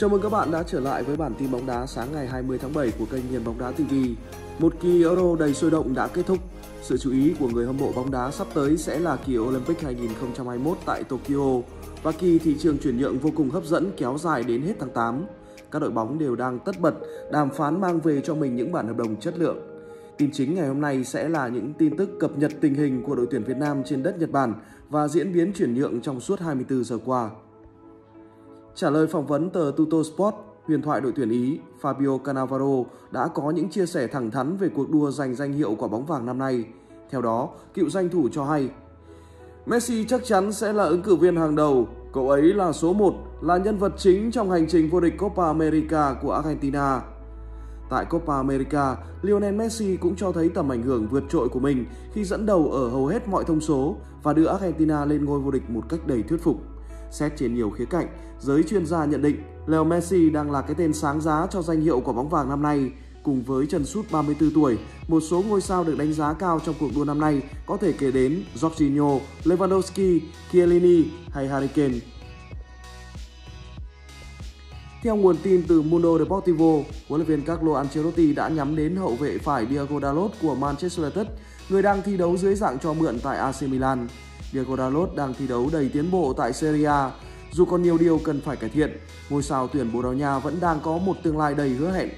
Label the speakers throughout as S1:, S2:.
S1: Chào mừng các bạn đã trở lại với bản tin bóng đá sáng ngày 20 tháng 7 của kênh Nhìn bóng đá TV. Một kỳ Euro đầy sôi động đã kết thúc. Sự chú ý của người hâm mộ bóng đá sắp tới sẽ là kỳ Olympic 2021 tại Tokyo và kỳ thị trường chuyển nhượng vô cùng hấp dẫn kéo dài đến hết tháng 8. Các đội bóng đều đang tất bật, đàm phán mang về cho mình những bản hợp đồng chất lượng. Tin chính ngày hôm nay sẽ là những tin tức cập nhật tình hình của đội tuyển Việt Nam trên đất Nhật Bản và diễn biến chuyển nhượng trong suốt 24 giờ qua. Trả lời phỏng vấn tờ Tutto Sport, huyền thoại đội tuyển Ý Fabio Cannavaro đã có những chia sẻ thẳng thắn về cuộc đua giành danh hiệu quả bóng vàng năm nay. Theo đó, cựu danh thủ cho hay Messi chắc chắn sẽ là ứng cử viên hàng đầu. Cậu ấy là số 1, là nhân vật chính trong hành trình vô địch Copa America của Argentina. Tại Copa America, Lionel Messi cũng cho thấy tầm ảnh hưởng vượt trội của mình khi dẫn đầu ở hầu hết mọi thông số và đưa Argentina lên ngôi vô địch một cách đầy thuyết phục. Xét trên nhiều khía cạnh, giới chuyên gia nhận định Leo Messi đang là cái tên sáng giá cho danh hiệu quả bóng vàng năm nay. Cùng với chân sút 34 tuổi, một số ngôi sao được đánh giá cao trong cuộc đua năm nay có thể kể đến Jorginho, Lewandowski, Chiellini hay Harry Kane. Theo nguồn tin từ Mundo Deportivo, huấn luyện viên Carlo Ancelotti đã nhắm đến hậu vệ phải Diego Dalot của Manchester United, người đang thi đấu dưới dạng cho mượn tại AC Milan. Diego Dalot đang thi đấu đầy tiến bộ tại Serie A. Dù còn nhiều điều cần phải cải thiện, ngôi sao tuyển Bồ Đào Nha vẫn đang có một tương lai đầy hứa hẹn.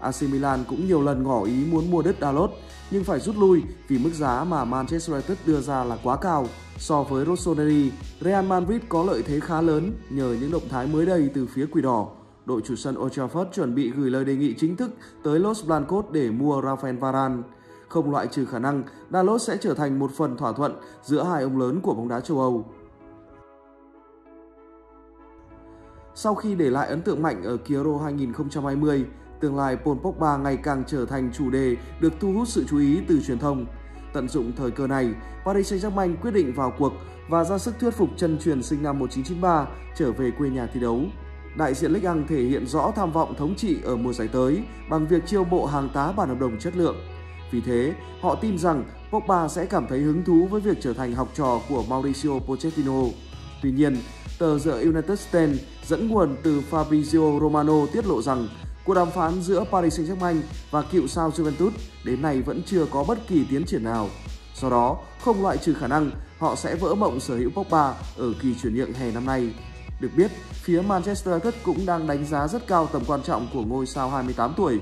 S1: AC Milan cũng nhiều lần ngỏ ý muốn mua đứt Dalot, nhưng phải rút lui vì mức giá mà Manchester United đưa ra là quá cao. So với Rossoneri, Real Madrid có lợi thế khá lớn nhờ những động thái mới đây từ phía Quỷ Đỏ. Đội chủ sân Old Trafford chuẩn bị gửi lời đề nghị chính thức tới Los Blancos để mua Rafael Varane không loại trừ khả năng Dalot sẽ trở thành một phần thỏa thuận giữa hai ông lớn của bóng đá châu Âu. Sau khi để lại ấn tượng mạnh ở Euro 2020, tương lai Paul Pogba ngày càng trở thành chủ đề được thu hút sự chú ý từ truyền thông. Tận dụng thời cơ này, Paris Saint-Germain quyết định vào cuộc và ra sức thuyết phục chân truyền sinh năm 1993 trở về quê nhà thi đấu. Đại diện Ligue 1 thể hiện rõ tham vọng thống trị ở mùa giải tới bằng việc chiêu bộ hàng tá bản hợp đồng chất lượng. Vì thế, họ tin rằng Pogba sẽ cảm thấy hứng thú với việc trở thành học trò của Mauricio Pochettino. Tuy nhiên, tờ The United Stand dẫn nguồn từ Fabrizio Romano tiết lộ rằng cuộc đàm phán giữa Paris Saint-Germain và cựu sao Juventus đến nay vẫn chưa có bất kỳ tiến triển nào. Do đó, không loại trừ khả năng họ sẽ vỡ mộng sở hữu Pogba ở kỳ chuyển nhượng hè năm nay. Được biết, phía Manchester United cũng đang đánh giá rất cao tầm quan trọng của ngôi sao 28 tuổi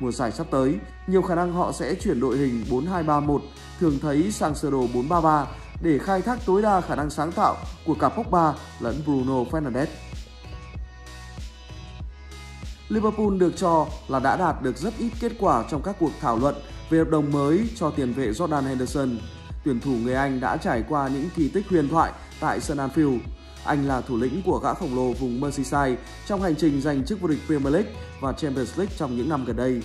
S1: Mùa giải sắp tới, nhiều khả năng họ sẽ chuyển đội hình 4-2-3-1, thường thấy sang sơ đồ 4-3-3 để khai thác tối đa khả năng sáng tạo của cả Pogba lẫn Bruno Fernandes. Liverpool được cho là đã đạt được rất ít kết quả trong các cuộc thảo luận về hợp đồng mới cho tiền vệ Jordan Henderson. Tuyển thủ người Anh đã trải qua những kỳ tích huyền thoại tại sân Anfield anh là thủ lĩnh của gã khổng lồ vùng Merseyside trong hành trình giành chức vô địch Premier League và Champions League trong những năm gần đây.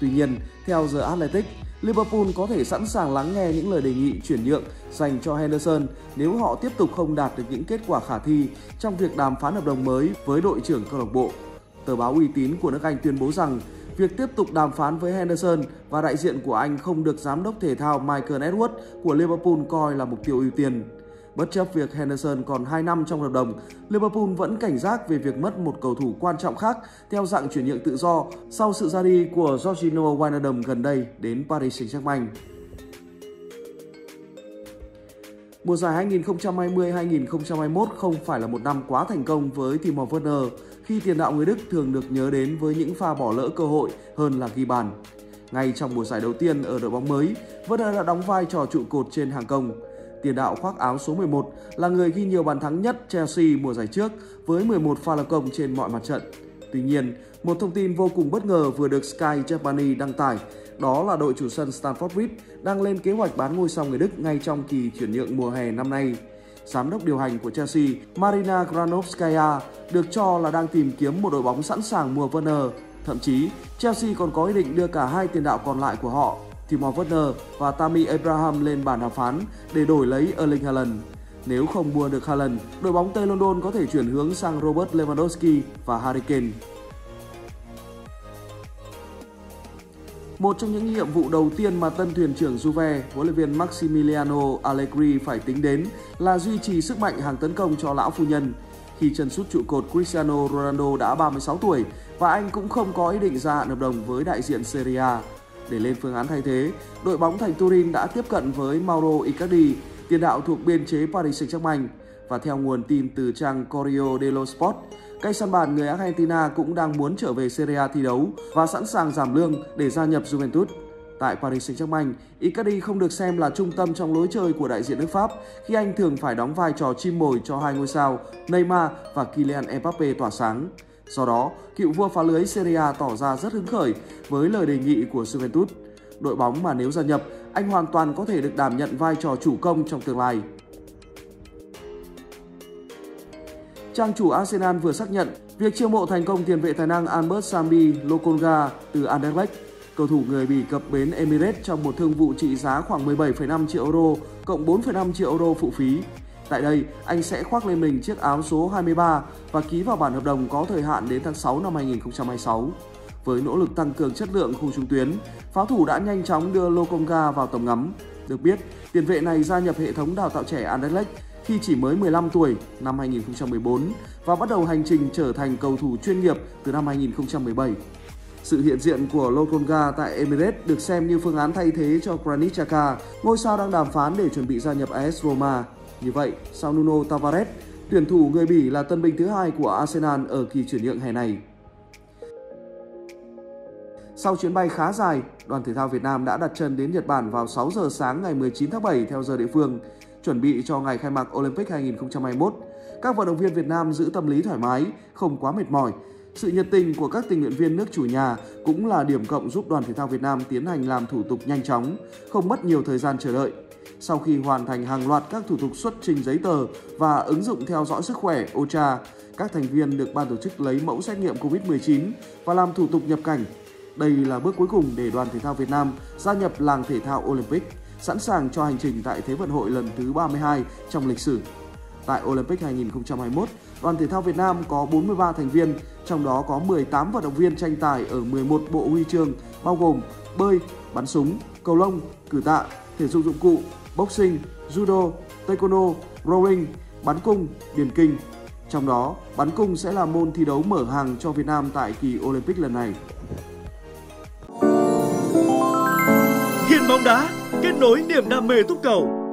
S1: Tuy nhiên, theo The Athletic, Liverpool có thể sẵn sàng lắng nghe những lời đề nghị chuyển nhượng dành cho Henderson nếu họ tiếp tục không đạt được những kết quả khả thi trong việc đàm phán hợp đồng mới với đội trưởng câu lạc bộ. Tờ báo uy tín của nước Anh tuyên bố rằng việc tiếp tục đàm phán với Henderson và đại diện của anh không được giám đốc thể thao Michael Edwards của Liverpool coi là mục tiêu ưu tiên. Bất chấp việc Henderson còn 2 năm trong hợp đồng, Liverpool vẫn cảnh giác về việc mất một cầu thủ quan trọng khác theo dạng chuyển nhượng tự do sau sự ra đi của Jorginho Wijnaldum gần đây đến Paris Saint-Germain. Mùa giải 2020-2021 không phải là một năm quá thành công với Timo Werner khi tiền đạo người Đức thường được nhớ đến với những pha bỏ lỡ cơ hội hơn là ghi bàn. Ngay trong mùa giải đầu tiên ở đội bóng mới, Werner đã đóng vai trò trụ cột trên hàng công. Tiền đạo khoác áo số 11 là người ghi nhiều bàn thắng nhất Chelsea mùa giải trước với 11 pha lập công trên mọi mặt trận. Tuy nhiên, một thông tin vô cùng bất ngờ vừa được Sky Japani đăng tải, đó là đội chủ sân Stamford Bridge đang lên kế hoạch bán ngôi sao người Đức ngay trong kỳ chuyển nhượng mùa hè năm nay. Giám đốc điều hành của Chelsea, Marina Granovskaya, được cho là đang tìm kiếm một đội bóng sẵn sàng mua Werner. Thậm chí, Chelsea còn có ý định đưa cả hai tiền đạo còn lại của họ Timo Werner và Tammy Abraham lên bàn đàm phán để đổi lấy Erling Haaland. Nếu không mua được Haaland, đội bóng Tây London có thể chuyển hướng sang Robert Lewandowski và Harry Kane. Một trong những nhiệm vụ đầu tiên mà tân thuyền trưởng Juve, huấn luyện viên Maximiliano Allegri phải tính đến là duy trì sức mạnh hàng tấn công cho lão phu nhân. khi chân sút trụ cột Cristiano Ronaldo đã 36 tuổi và anh cũng không có ý định gia hạn hợp đồng với đại diện Serie A. Để lên phương án thay thế, đội bóng thành Turin đã tiếp cận với Mauro Icardi, tiền đạo thuộc biên chế Paris Saint-Germain. Và theo nguồn tin từ trang Corriere dello Sport, cây săn bàn người Argentina cũng đang muốn trở về Serie A thi đấu và sẵn sàng giảm lương để gia nhập Juventus. Tại Paris Saint-Germain, Icardi không được xem là trung tâm trong lối chơi của đại diện nước Pháp khi anh thường phải đóng vai trò chim mồi cho hai ngôi sao Neymar và Kylian Mbappe tỏa sáng. Do đó, cựu vua phá lưới Serie A tỏ ra rất hứng khởi với lời đề nghị của Juventus. Đội bóng mà nếu gia nhập, anh hoàn toàn có thể được đảm nhận vai trò chủ công trong tương lai. Trang chủ Arsenal vừa xác nhận việc chiêu mộ thành công tiền vệ tài năng Albert Sambi Lokonga từ Anderlecht. Cầu thủ người Bỉ cập bến Emirates trong một thương vụ trị giá khoảng 17,5 triệu euro cộng 4,5 triệu euro phụ phí. Tại đây, anh sẽ khoác lên mình chiếc áo số 23 và ký vào bản hợp đồng có thời hạn đến tháng 6 năm 2026. Với nỗ lực tăng cường chất lượng khu trung tuyến, pháo thủ đã nhanh chóng đưa Lokonga vào tầm ngắm. Được biết, tiền vệ này gia nhập hệ thống đào tạo trẻ Anderlecht khi chỉ mới 15 tuổi năm 2014 và bắt đầu hành trình trở thành cầu thủ chuyên nghiệp từ năm 2017. Sự hiện diện của Lokonga tại Emirates được xem như phương án thay thế cho Granit Xhaka, ngôi sao đang đàm phán để chuẩn bị gia nhập AS Roma. Như vậy, sau Nuno Tavares, tuyển thủ người Bỉ là tân binh thứ hai của Arsenal ở kỳ chuyển nhượng hè này. Sau chuyến bay khá dài, đoàn thể thao Việt Nam đã đặt chân đến Nhật Bản vào 6 giờ sáng ngày 19 tháng 7 theo giờ địa phương, chuẩn bị cho ngày khai mạc Olympic 2021. Các vận động viên Việt Nam giữ tâm lý thoải mái, không quá mệt mỏi. Sự nhiệt tình của các tình nguyện viên nước chủ nhà cũng là điểm cộng giúp đoàn thể thao Việt Nam tiến hành làm thủ tục nhanh chóng, không mất nhiều thời gian chờ đợi. Sau khi hoàn thành hàng loạt các thủ tục xuất trình giấy tờ và ứng dụng theo dõi sức khỏe OCHA, các thành viên được ban tổ chức lấy mẫu xét nghiệm COVID-19 và làm thủ tục nhập cảnh. Đây là bước cuối cùng để đoàn thể thao Việt Nam gia nhập làng thể thao Olympic, sẵn sàng cho hành trình tại Thế vận hội lần thứ 32 trong lịch sử. Tại Olympic 2021, đoàn thể thao Việt Nam có 43 thành viên, trong đó có 18 vận động viên tranh tài ở 11 bộ huy chương bao gồm bơi, bắn súng, cầu lông, cử tạ, thể dục dụng cụ, boxing, judo, taekwondo, rowing, bắn cung, điền kinh. Trong đó, bắn cung sẽ là môn thi đấu mở hàng cho Việt Nam tại kỳ Olympic lần này.
S2: Hiền bóng đá, kết nối niềm đam mê túc cầu